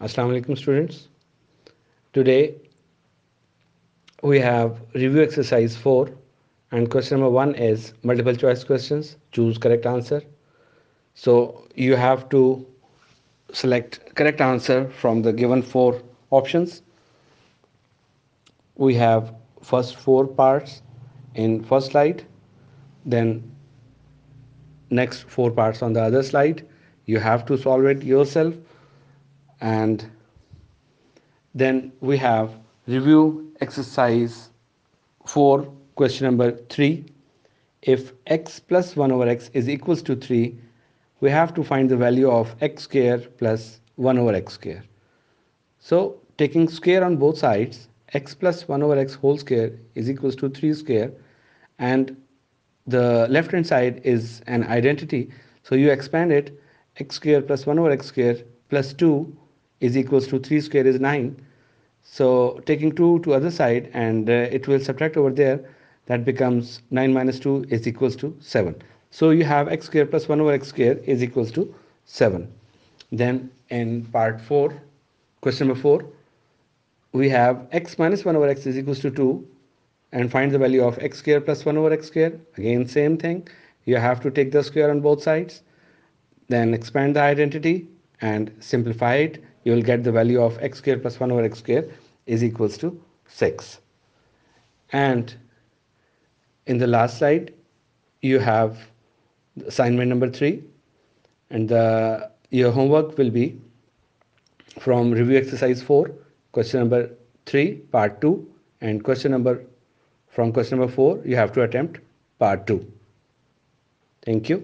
Assalamu alaikum students. Today we have review exercise 4 and question number 1 is multiple choice questions. Choose correct answer. So you have to select correct answer from the given four options. We have first four parts in first slide then next four parts on the other slide you have to solve it yourself and then we have review exercise 4 question number 3 if x plus 1 over x is equals to 3 we have to find the value of x square plus 1 over x square. So taking square on both sides x plus 1 over x whole square is equals to 3 square. And the left hand side is an identity. So you expand it x square plus 1 over x square plus 2 is equals to 3 square is 9 so taking 2 to other side and uh, it will subtract over there that becomes 9 minus 2 is equals to 7 so you have x square plus 1 over x square is equals to 7 then in part 4 question number 4 we have x minus 1 over x is equals to 2 and find the value of x square plus 1 over x square. Again same thing. You have to take the square on both sides then expand the identity and simplify it you will get the value of x square plus 1 over x square is equals to 6 and in the last slide you have assignment number 3 and the your homework will be from review exercise 4 question number 3 part 2 and question number from question number 4 you have to attempt part 2 thank you